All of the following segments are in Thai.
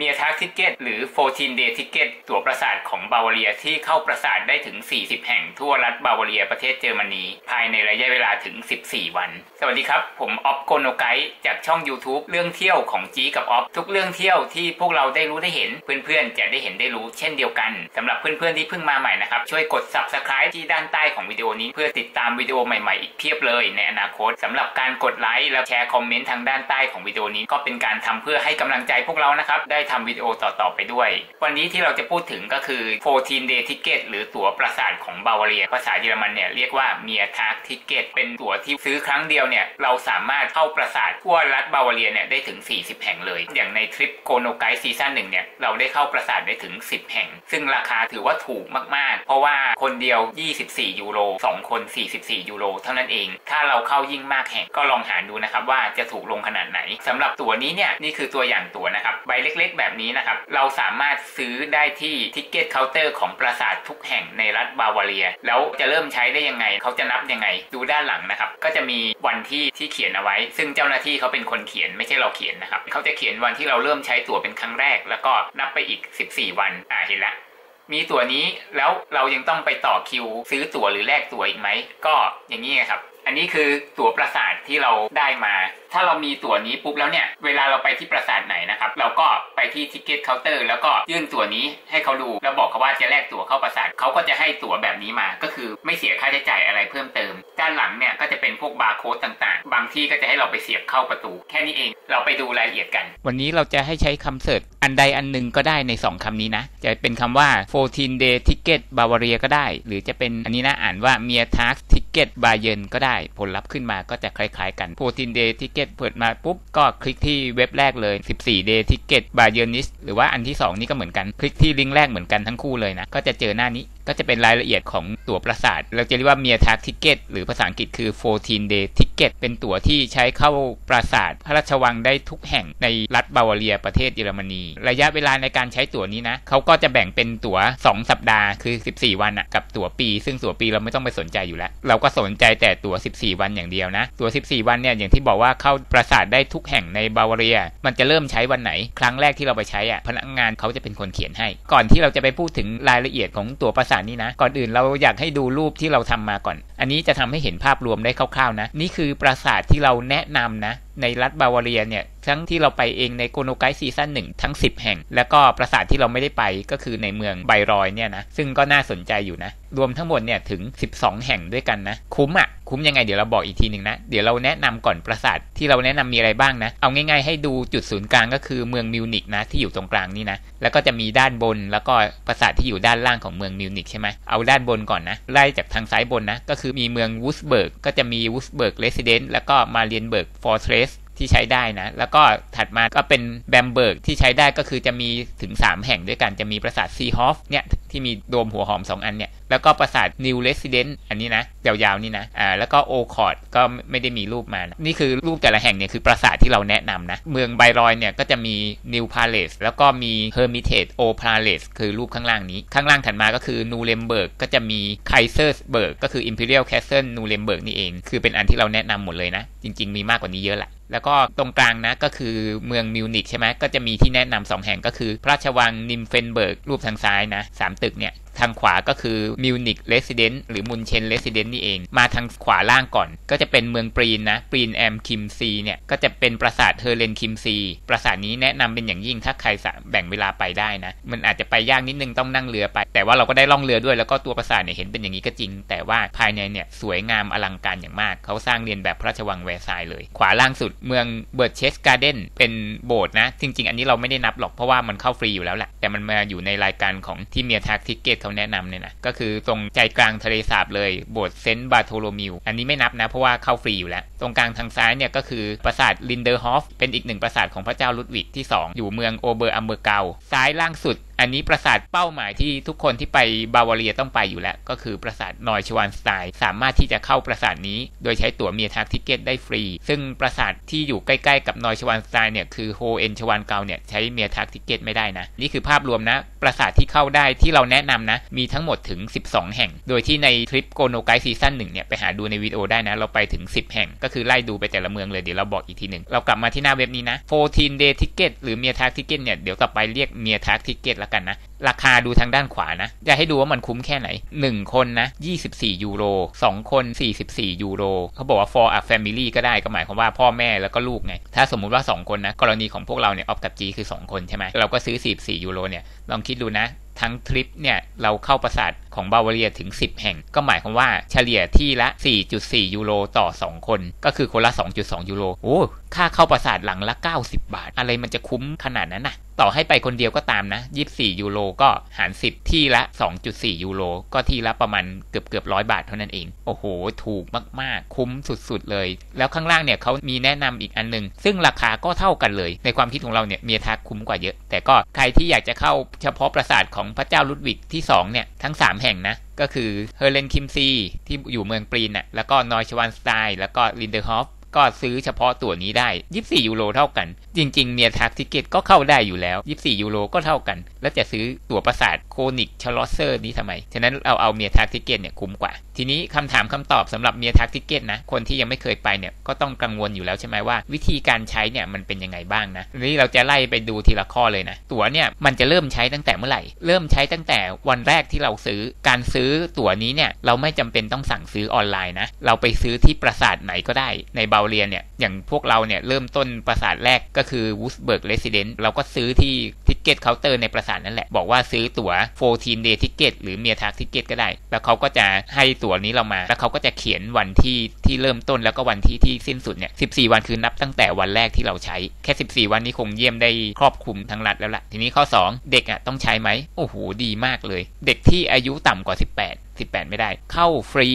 Mehrtagesticket หรือ 14 day ticket ตั๋วปราสาทของบาวาเรียที่เข้าปราสาทได้ถึง 40 แห่งทั่วรัฐบาวาเรียประเทศเยอรมนี ภายในระยะเวลาถึง 14 วัน สวัสดีครับ ผมออฟ GoNoGuide จากช่อง YouTube เรื่องเที่ยวของจีกับออฟทุกเรื่องเที่ยวที่พวกเราได้รู้ได้เห็น เพื่อนๆ จะได้เห็นได้รู้เช่นเดียวกันสำหรับเพื่อนๆที่เพิ่งมาใหม่นะครับ ช่วยกด subscribe ที่ด้านใต้ของวิดีโอนี้ เพื่อติดตามวิดีโอใหม่ๆอีกเพียบเลยในอนาคตสำหรับการกดไลค์และแชร์คอมเมนต์ทางด้านใต้ของวิดีโอนี้ก็เป็นการทำเพื่อให้กำลังใจพวกเรานะครับได้ทำวิดีโอต่อๆไปด้วย วันนี้ที่เราจะพูดถึงก็คือ 14 day ticket หรือตั๋วปราสาทของบาวาเรีย ภาษาเยอรมันเนี่ยเรียกว่า Mehrtagesticket เป็นตั๋วที่ซื้อครั้งเดียวเนี่ยเราสามารถเข้าปราสาททั่วรัฐบาวาเรียเนี่ยได้ถึง 40 แห่งเลย อย่างในทริป GoNoGuide season หนึ่งเนี่ยเราได้เข้าปราสาทได้ถึง 10 แห่ง ซึ่งราคาถือว่าถูกมากๆ เพราะว่าคนเดียว 24 ยูโร 2 คน 44 ยูโร เท่านั้นเอง ถ้าเราเข้ายิ่งมากแห่งก็ลองหารดูนะครับว่าจะถูกลงขนาดไหนสำหรับตั๋วนี้เนี่ยนี่คือตัวอย่างตั๋วนะครับใบเล็กๆ แบบนี้นะครับ เราสามารถซื้อได้ที่ ticket counter ของปราสาททุกแห่งในรัฐบาวาเรีย แล้วจะเริ่มใช้ได้ยังไง เขาจะนับยังไง ดูด้านหลังนะครับ ก็จะมีวันที่ที่เขียนเอาไว้ ซึ่งเจ้าหน้าที่เขาเป็นคนเขียนไม่ใช่เราเขียนนะครับ เขาจะเขียนวันที่เราเริ่มใช้ตั๋วเป็นครั้งแรก แล้วก็นับไปอีก 14 วันอ่าเห็นละมีตั๋วนี้แล้วเรายังต้องไปต่อคิว ซื้อตั๋วหรือแลกตั๋วอีกไหมก็อย่างนี้ครับ อันนี้คือตั๋วปราสาทที่เราได้มา ถ้าเรามีตั๋วนี้ปุ๊บแล้วเนี่ย เวลาเราไปที่ปราสาทไหนนะครับ เราก็ไปที่ ticket counter แล้วก็ยื่นตั๋วนี้ให้เขาดูแล้วบอกเขาว่าจะแลกตั๋วเข้าปราสาทเขาก็จะให้ตั๋วแบบนี้มา ก็คือไม่เสียค่าใช้จ่ายอะไรเพิ่มเติม ด้านหลังเนี่ยก็จะเป็นพวกบาร์โค้ดต่างๆ บางที่ก็จะให้เราไปเสียบเข้าประตู แค่นี้เอง เราไปดูรายละเอียดกัน วันนี้เราจะให้ใช้คำ search อันใดอันหนึ่งก็ได้ใน 2คำนี้นะ จะเป็นคำว่า 14 day ticket Bavaria ก็ได้ หรือจะเป็นอันนี้นะอ่านว่า m e r t a g ticket Bayern ก็ได้ผลลัพธ์ขึ้นมาก็จะคล้ายๆ กัน14 day ticket เปิดมาปุ๊บก็คลิกที่เว็บแรกเลย 14 day ticket b a y e r n i s หรือว่าอันที่ 2 นี่ก็เหมือนกัน คลิกที่ลิงก์แรกเหมือนกันทั้งคู่เลยนะ ก็จะเจอหน้านี้ ก็จะเป็นรายละเอียดของตั๋วประสาท เราจะเรียกว่า m e r t a g ticket หรือภาษาอังกฤษคือ 14 day ticket เป็นตั๋วที่ใช้เข้าปราสาทพระราชวังได้ทุกแห่งในรัฐบาวาเรียประเทศเยอรมนี ระยะเวลาในการใช้ตั๋วนี้นะเขาก็จะแบ่งเป็นตั๋ว 2 สัปดาห์คือ 14 วันอะกับตั๋วปี ซึ่งตั๋วปีเราไม่ต้องไปสนใจอยู่แล้ว เราก็สนใจแต่ตั๋ว 14 วันอย่างเดียวนะ ตั๋ว 14 วันเนี่ยอย่างที่บอกว่าเข้าปราสาทได้ทุกแห่งในบาวาเรีย มันจะเริ่มใช้วันไหน ครั้งแรกที่เราไปใช้อะพนักงานเขาจะเป็นคนเขียนให้ ก่อนที่เราจะไปพูดถึงรายละเอียดของตั๋วประสาทนี้นะ ก่อนอื่นเราอยากให้ดูรูปที่เราทำมาก่อน อันนี้จะทำให้เห็นภาพรวมได้คร่าวๆนะ นี่คือปราสาทที่เราแนะนำนะ ในรัฐบาวาเรียเนี่ย ทั้งที่เราไปเองใน GoNoGuide season หนึ่งทั้ง 10 แห่ง แล้วก็ปราสาทที่เราไม่ได้ไปก็คือในเมืองไบรอยท์เนี่ยนะซึ่งก็น่าสนใจอยู่นะ รวมทั้งหมดเนี่ยถึง 12 แห่งด้วยกันนะ คุ้มอะ่ะ คุ้มยังไงเดี๋ยวเราบอกอีกทีหนึ่งนะ เดี๋ยวเราแนะนำก่อนปราสาทที่เราแนะนำมีอะไรบ้างนะ เอาง่ายๆให้ดูจุดศูนย์กลางก็คือเมืองมิวนิกนะที่อยู่ตรงกลางนี่นะ แล้วก็จะมีด้านบนแล้วก็ปราสาทที่อยู่ด้านล่างของเมืองมิวนิกใช่ไหมเอาด้านบนก่อนนะ ไล่จากทางซ้ายบนนะ ก็คือมีเมือง Würzburg ก็จะมี Würzburg Residence แล้วก็ Marienberg Fortress ที่ใช้ได้นะ แล้วก็ถัดมาก็เป็น Bamberg ที่ใช้ได้ก็คือจะมีถึง 3 แห่งด้วยกันจะมีปราสาท Seehof เนี่ยที่มีโดมหัวหอม 2 อันเนี่ย แล้วก็ปราสาท New Residence อันนี้นะ ยาวๆนี่นะอ่าแล้วก็ Old Court ก็ไม่ได้มีรูปมานะนี่คือรูปแต่ละแห่งเนี่ยคือปราสาทที่เราแนะนำนะ เมืองไบรอยท์เนี่ยก็จะมี New Palace แล้วก็มี Hermitage Old Palace คือรูปข้างล่างนี้ ข้างล่างถัดมาก็คือ Nuremberg ก็จะมี Kaiserburg ก็คือ Imperial Castle Nuremberg นี่เอง คือเป็นอันที่เราแนะนำหมดเลยนะ จริง ๆ มีมากกว่านี้เยอะแหละแล้วก็ตรงกลางนะก็คือเมืองมิวนิกใช่ไหมก็จะมีที่แนะนำสองแห่งก็คือ พระราชวัง Nymphenburg รูปทางซ้ายนะสามตึกเนี่ย ทางขวาก็คือ Munich Residence หรือ München Residence นี่เอง มาทางขวาล่างก่อน ก็จะเป็นเมือง Prien นะ Prien am Chiemsee เนี่ยก็จะเป็นปราสาท Herrenchiemsee ปราสาทนี้แนะนำเป็นอย่างยิ่งถ้าใครแบ่งเวลาไปได้นะ มันอาจจะไปยากนิดนึงต้องนั่งเรือไป แต่ว่าเราก็ได้ล่องเรือด้วยแล้วก็ตัวปราสาทเนี่ยเห็นเป็นอย่างนี้ก็จริง แต่ว่าภายในเนี่ยสวยงามอลังการอย่างมาก เขาสร้างเรียนแบบพระราชวังแวร์ซายเลย ขวาล่างสุดเมืองBerchtesgaden เป็นโบสถ์นะ จริง ๆ อันนี้เราไม่ได้นับหรอกเพราะว่ามันเข้าฟรีอยู่แล้วแหละแต่มันมาอยู่ในรายการของที่ Mehrtagesticket เขาแนะนำเนี่ยนะก็คือตรงใจกลางทะเลสาบเลยโบสถ์ St. Bartholomew อันนี้ไม่นับนะเพราะว่าเข้าฟรีอยู่แล้ว ตรงกลางทางซ้ายเนี่ยก็คือปราสาท Linderhof เป็นอีกหนึ่งปราสาทของพระเจ้าลุดวิกที่ 2 อยู่เมือง Oberammergau ซ้ายล่างสุด อันนี้ปราสาทเป้าหมายที่ทุกคนที่ไปบาวาเรียต้องไปอยู่แล้ว ก็คือปราสาท Neuschwanstein สามารถที่จะเข้าปราสาทนี้ โดยใช้ตั๋ว Mehrtagesticket ได้ฟรี ซึ่งปราสาทที่อยู่ใกล้ๆกับ Neuschwanstein เนี่ยคือ Hohenschwangau เนี่ยใช้ Mehrtagesticket ไม่ได้นะ นี่คือภาพรวมนะ ปราสาทที่เข้าได้ที่เราแนะนำนะ มีทั้งหมดถึง 12 แห่ง โดยที่ในทริป GoNoGuide season หนึ่งเนี่ยไปหาดูในวิดีโอได้นะ เราไปถึง 10 แห่ง ก็คือไล่ดูไปแต่ละเมืองเลยเดี๋ยวเราบอกอีกทีหนึ่งเรากลับมาที่หน้าเว็บนี้นะ14 day ticket หรือเมียทักทิเกตเนี่ยเดี๋ยวต่อไปเรียก Mehrtagesticket แล้วกันนะ ราคาดูทางด้านขวานะ จะให้ดูว่ามันคุ้มแค่ไหน 1 คนนะ 24 ยูโร 2 คน 44 ยูโร เขาบอกว่า for a family ก็ได้ก็หมายความว่าพ่อแม่แล้วก็ลูกไง ถ้าสมมุติว่า 2 คนนะ กรณีของพวกเราเนี่ยออฟกับจีคือ 2 คนใช่ไหมเราก็ซื้อ 44 ยูโรเนี่ยลองคิดดูนะ ทั้งทริปเนี่ยเราเข้าปราสาท ของบาวาเรียถึง 10 แห่ง ก็หมายความว่าเฉลี่ยที่ละ 4.4 ยูโรต่อ 2 คน ก็คือคนละ 2.2 ยูโรโอ้ค่าเข้าปราสาทหลังละ 90 บาท อะไรมันจะคุ้มขนาดนั้นนะต่อให้ไปคนเดียวก็ตามนะ 24 ยูโรก็หาร 10 ที่ละ 2.4 ยูโร ก็ที่ละประมาณเกือบเกือบร้อยบาทเท่านั้นเอง โอ้โห ถูกมากๆ คุ้มสุดๆเลย แล้วข้างล่างเนี่ยเขามีแนะนำอีกอันนึง ซึ่งราคาก็เท่ากันเลย ในความคิดของเราเนี่ย Mehrtages คุ้มกว่าเยอะ แต่ก็ใครที่อยากจะเข้าเฉพาะปราสาทของพระเจ้าลุดวิกที่2เนี่ยทั้ง 3 แห่งนะ ก็คือ Herrenchiemsee ที่อยู่เมือง Prien น่ะแล้วก็ Neuschwanstein แล้วก็ Linderhof ก็ซื้อเฉพาะตั๋วนี้ได้ 24 ยูโรเท่ากัน จริง ๆ Mehrtagesticket ก็เข้าได้อยู่แล้ว 24 ยูโรก็เท่ากัน แล้วจะซื้อตั๋วปราสาท Königsschlösser นี้ทำไม ฉะนั้นเราเอา Mehrtagesticket เนี่ยคุ้มกว่า ทีนี้คำถามคำตอบสำหรับ Mehrtagesticket นะ คนที่ยังไม่เคยไปเนี่ยก็ต้องกังวลอยู่แล้วใช่ไหมว่า วิธีการใช้เนี่ยมันเป็นยังไงบ้างนะนี้เราจะไล่ไปดูทีละข้อเลยนะ ตั๋วเนี่ยมันจะเริ่มใช้ตั้งแต่เมื่อไหร่ เริ่มใช้ตั้งแต่วันแรกที่เราซื้อ การซื้อตั๋วนี้เนี่ยเราไม่จำเป็นต้องสั่งซื้อออนไลน์นะ เราไปซื้อที่ปราสาทไหนก็ได้ ในบาวาเรียเนี่ย อย่างพวกเราเนี่ยเริ่มต้นปราสาทแรกก็คือ Würzburg Residence เราก็ซื้อที่ ticket counter ในปราสาทนั่นแหละ บอกว่าซื้อตั๋ว 14 day ticket หรือ Mehrtagesticket ก็ได้ แล้วเขาก็จะให้ตั๋วนี้เรามา แล้วเขาก็จะเขียนวันที่ที่เริ่มต้นแล้วก็วันที่ที่สิ้นสุดเนี่ย 14 วันคือนับตั้งแต่วันแรกที่เราใช้ แค่ 14 วันนี้คงเที่ยวได้ครอบคลุมทั้งรัฐแล้วล่ะ ทีนี้ข้อ 2 เด็กอะต้องใช้ไหมโอ้โหดีมากเลย เด็กที่อายุต่ำกว่า 18 18 ไม่ได้ เข้าฟรี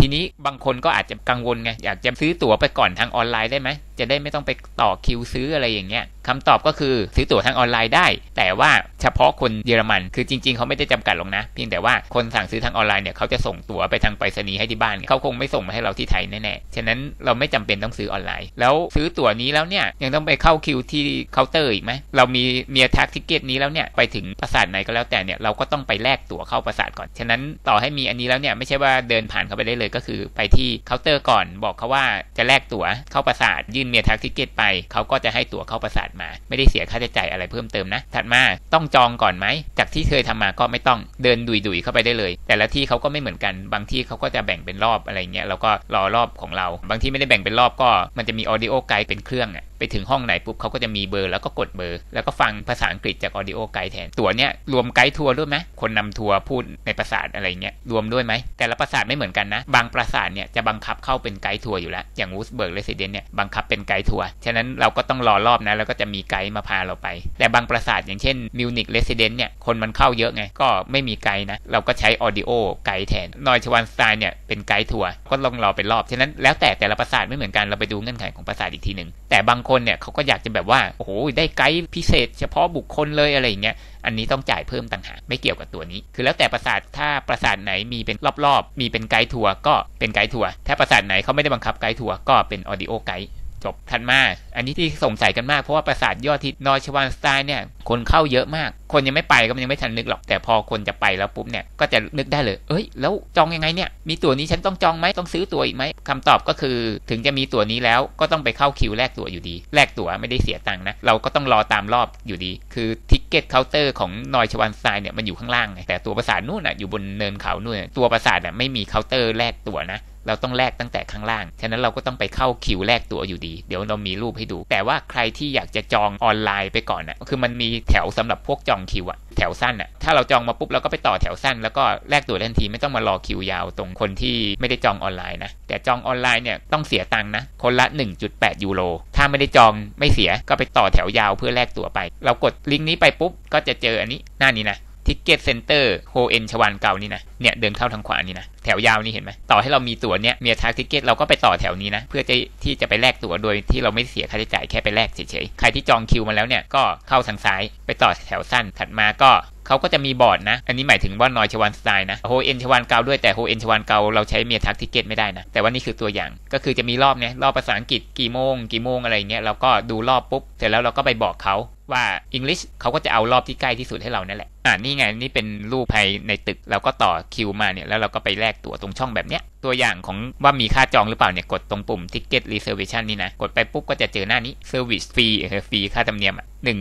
ทีนี้บางคนก็อาจจะกังวลไง อยากจะซื้อตั๋วไปก่อนทางออนไลน์ได้ไหม จะได้ไม่ต้องไปต่อคิวซื้ออะไรอย่างเงี้ยคำตอบก็คือซื้อตั๋วทางออนไลน์ได้ แต่ว่าเฉพาะคนเยอรมัน คือจริง ๆ เขาไม่ได้จำกัดหรอกนะ เพียงแต่ว่าคนสั่งซื้อทางออนไลน์เนี่ยเขาจะส่งตั๋วไปทางไปรษณีย์ให้ที่บ้าน เขาคงไม่ส่งมาให้เราที่ไทยแน่ๆ ฉะนั้นเราไม่จำเป็นต้องซื้อออนไลน์ แล้วซื้อตั๋วนี้แล้วเนี่ยยังต้องไปเข้าคิวที่เคาน์เตอร์อีกไหมเรามี Mehrtagesticket นี้แล้วเนี่ยไปถึงปราสาทไหนก็แล้วแต่เนี่ยเราก็ต้องไปแลกตั๋วเข้าปราสาทก่อน ฉะนั้นต่อให้มีอันนี้แล้วเนี่ยไม่ใช่ว่าเดินผ่านเข้าไปได้เลยก็คือ ไปที่เคาน์เตอร์ก่อน บอกเขาว่าจะแลกตั๋วเข้าปราสาทยื่น Mehrtagesticket ไปเขาก็จะให้ตั๋วเข้าปราสาทมา ไม่ได้เสียค่าใช้จ่ายอะไรเพิ่มเติมนะ ถัดมาต้องจองก่อนไหมจากที่เคยทำมาก็ไม่ต้องเดินดุ่ยๆเข้าไปได้เลย แต่ละที่เขาก็ไม่เหมือนกัน บางที่เขาก็จะแบ่งเป็นรอบอะไรเงี้ยเราก็รอรอบของเรา บางที่ไม่ได้แบ่งเป็นรอบก็มันจะมี audio guide เป็นเครื่องอะ ไปถึงห้องไหนปุ๊บเขาก็จะมีเบอร์แล้วก็กดเบอร์ แล้วก็ฟังภาษาอังกฤษจาก audio guide แทน ตั๋วเนี้ยรวมไกด์ทัวร์ด้วยไหมคนนำทัวร์พูดในปราสาทอะไรเงี้ยรวมด้วยไหมแต่ละปราสาทไม่เหมือนกันนะ บางปราสาทเนี่ยจะบังคับเข้าเป็นไกด์ทัวร์อยู่แล้ว อย่าง Würzburg Residence เนี่ยบังคับเป็นไกด์ทัวร์ฉะนั้นเราก็ต้องรอรอบนะแล้วก็จะมีไกด์มาพาเราไป แต่บางปราสาทอย่างเช่นมิวนิก Residence เนี่ยคนมันเข้าเยอะไงก็ไม่มีไกด์นะเราก็ใช้ audio guide แทน Neuschwanstein เนี่ยเป็นไกด์ทัวร์ก็ต้องรอเป็นรอบฉะนั้นแล้วแต่แต่ละปราสาทไม่เหมือนกันเราไปดูเงื่อนไขของปราสาทอีกทีหนึ่งแต่บางคนเนี่ยเขาก็อยากจะแบบว่าโอ้โหได้ไกด์พิเศษ เฉพาะบุคคลเลยอะไรอย่างเงี้ยอันนี้ต้องจ่ายเพิ่มต่างหากไม่เกี่ยวกับตัวนี้ คือแล้วแต่ปราสาทถ้าปราสาทไหนมีเป็นรอบๆ มีเป็นไกด์ทัวร์ก็เป็นไกด์ทัวร์ถ้าปราสาทไหนเขาไม่ได้บังคับไกด์ทัวร์ก็เป็น audio guide จบ ถัดมา อันนี้ที่สงสัยกันมากเพราะว่าปราสาทยอดฮิต Neuschwanstein เนี่ยคนเข้าเยอะมาก คนยังไม่ไปก็ยังไม่ทันนึกหรอก แต่พอคนจะไปแล้วปุ๊บเนี่ยก็จะนึกได้เลย เอ้ย แล้วจองยังไงเนี่ย มีตั๋วนี้ฉันต้องจองไหมต้องซื้อตั๋วอีกไหมคำตอบก็คือถึงจะมีตั๋วนี้แล้วก็ต้องไปเข้าคิวแลกตั๋วอยู่ดี แลกตั๋วไม่ได้เสียตังค์นะ เราก็ต้องรอตามรอบอยู่ดี คือ ticket counter ของ Neuschwanstein เนี่ยมันอยู่ข้างล่างไงแต่ตัวปราสาทนู่นอะอยู่บนเนินเขานู่นตัวปราสาทอะไม่มีเคาน์เตอร์แลกตั๋วนะ เราต้องแลกตั้งแต่ข้างล่าง ฉะนั้นเราก็ต้องไปเข้าคิวแลกตั๋วอยู่ดี เดี๋ยวเรามีรูปให้ดู แต่ว่าใครที่อยากจะจองออนไลน์ไปก่อนอะคือมันมีแถวสำหรับพวกจองคิวอะแถวสั้นอะถ้าเราจองมาปุ๊บเราก็ไปต่อแถวสั้น แล้วก็แลกตั๋วทันทีไม่ต้องมารอคิวยาวตรงคนที่ไม่ได้จองออนไลน์นะ แต่จองออนไลน์เนี่ยต้องเสียตังค์นะ คนละ 1.8 ยูโร ถ้าไม่ได้จองไม่เสียก็ไปต่อแถวยาวเพื่อแลกตั๋วไป เรากดลิงก์นี้ไปปุ๊บก็จะเจออันนี้หน้านี้นะ Ticket Center Hohenschwangau นี่นะเนี่ยเดินเข้าทางขวานี่นะแถวยาวนี่เห็นไหมต่อให้เรามีตั๋วเนี่ย Mehrtagesticket เราก็ไปต่อแถวนี้นะเพื่อจะที่จะไปแลกตั๋วโดยที่เราไม่เสียค่าใช้จ่ายแค่ไปแลกเฉยๆใครที่จองคิวมาแล้วเนี่ยก็เข้าทางซ้ายไปต่อแถวสั้นถัดมาก็เขาก็จะมีบอร์ดนะ อันนี้หมายถึงว่า Neuschwanstein นะ Hohenschwangau ด้วยแต่ Hohenschwangau เราใช้ Mehrtagesticket ไม่ได้นะ แต่ว่านี่คือตัวอย่าง ก็คือจะมีรอบเนี้ยรอบภาษาอังกฤษกี่โมง กี่โมงอะไรเงี้ยเราก็ดูรอบปุ๊บ เสร็จแล้วเราก็ไปบอกเขา ว่าอังกฤษเขาก็จะเอารอบที่ใกล้ที่สุดให้เรานั่นแหละ อ่านี่ไง นี่เป็นรูปภายในตึกเราก็ต่อคิวมาเนี่ย แล้วเราก็ไปแลกตั๋วตรงช่องแบบเนี้ย ตัวอย่างของว่ามีค่าจองหรือเปล่าเนี่ย กดตรงปุ่ม Ticket Reservation นี่นะ กดไปปุ๊บก็จะเจอหน้านี้ Service Fee ฟรีค่าธรรมเนียม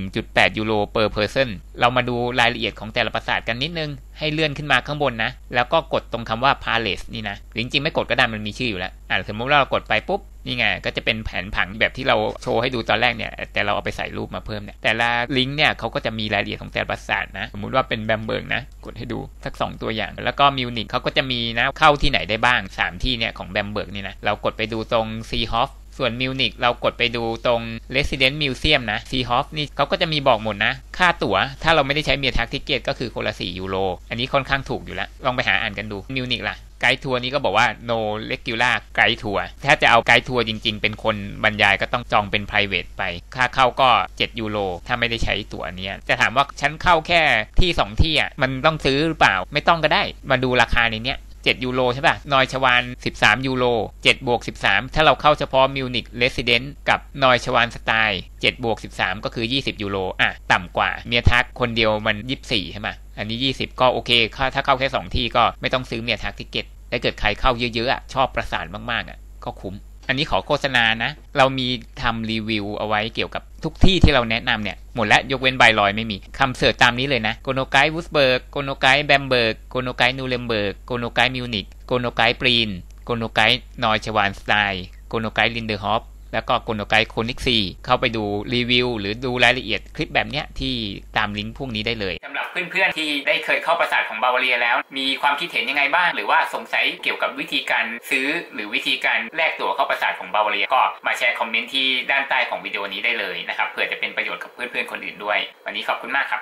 1.8 ยูโร per person เรามาดูรายละเอียดของแต่ละปราสาทกันนิดนึง ให้เลื่อนขึ้นมาข้างบนนะ แล้วก็กดตรงคำว่า Palace นี่นะ จริงๆ ไม่กดก็ได้มันมีชื่ออยู่แล้ว อ่าสมมติว่าเรากดไปปุ๊บ นี่ไงก็จะเป็นแผนผังแบบที่เราโชว์ให้ดูตอนแรกเนี่ย แต่เราเอาไปใส่รูปมาเพิ่มเนี่ย แต่ละลิงก์เนี่ยเขาก็จะมีรายละเอียดของแต่ละปราสาทนะ สมมุติว่าเป็นแบมเบิร์กนะ กดให้ดูสัก 2 ตัวอย่าง แล้วก็มิวนิกเขาก็จะมีนะเข้าที่ไหนได้บ้าง 3 ที่เนี่ยของ Bamberg นี่นะ เรากดไปดูตรง Seehof ส่วนมิวนิกเรากดไปดูตรง Resident Museum นะซีฮอฟนี่เขาก็จะมีบอกหมดนะ ค่าตั๋ว ถ้าเราไม่ได้ใช้ Mehrtagesticket ก็คือคนละ4ยูโร อันนี้ค่อนข้างถูกอยู่แล้ว ลองไปหาอ่านกันดูมิวนิกล่ะ ไกด์ทัวร์นี้ก็บอกว่า no regular ไกด์ทัวร์ถ้าจะเอาไกด์ทัวร์จริง ๆ เป็นคนบรรยายก็ต้องจองเป็น private ไป ค่าเข้าก็ 7 ยูโร ถ้าไม่ได้ใช้ตั๋วนี้จะถามว่าฉันเข้าแค่ที่ 2 ที่อะ มันต้องซื้อหรือเปล่า ไม่ต้องก็ได้ มาดูราคาในเนี้ย 7 ยูโรใช่ป่ะ Neuschwan 13 ยูโร7บวก13 ถ้าเราเข้าเฉพาะมิวนิก Residence กับ Neuschwanstein 7บวก13 ก็คือ 20 ยูโรอะ ต่ำกว่า Mehrtages คนเดียวมัน 24 ใช่ไหมอันนี้ 20 ก็โอเค ถ้าเข้าแค่ 2 ที่ก็ไม่ต้องซื้อ Mehrtagesticket แต่เกิดใครเข้าเยอะๆอะชอบปราสาทมากๆอะก็คุ้ม อันนี้ขอโฆษณานะ เรามีทำรีวิวเอาไว้เกี่ยวกับทุกที่ที่เราแนะนำเนี่ย หมดแล้วยกเว้น Bayreuth ไม่มีคำ search ตามนี้เลยนะ GoNoGuide Würzburg GoNoGuide Bamberg GoNoGuide Nuremberg GoNoGuide มิวนิก GoNoGuide Prien GoNoGuide Neuschwanstein GoNoGuide Linderhof แล้วก็ GoNoGuide Königssee เข้าไปดูรีวิว หรือดูรายละเอียดคลิปแบบเนี้ยที่ตามลิงก์พวกนี้ได้เลยสำหรับเพื่อนๆที่ได้เคยเข้าปราสาทของบาวาเรียแล้ว มีความคิดเห็นยังไงบ้าง หรือว่าสงสัยเกี่ยวกับวิธีการซื้อ หรือวิธีการแลกตั๋วเข้าปราสาทของบาวาเรียก็มาแชร์คอมเมนต์ที่ด้านใต้ของวิดีโอนี้ได้เลยนะครับเผื่อจะเป็นประโยชน์กับเพื่อนๆคนอื่นด้วย วันนี้ขอบคุณมากครับ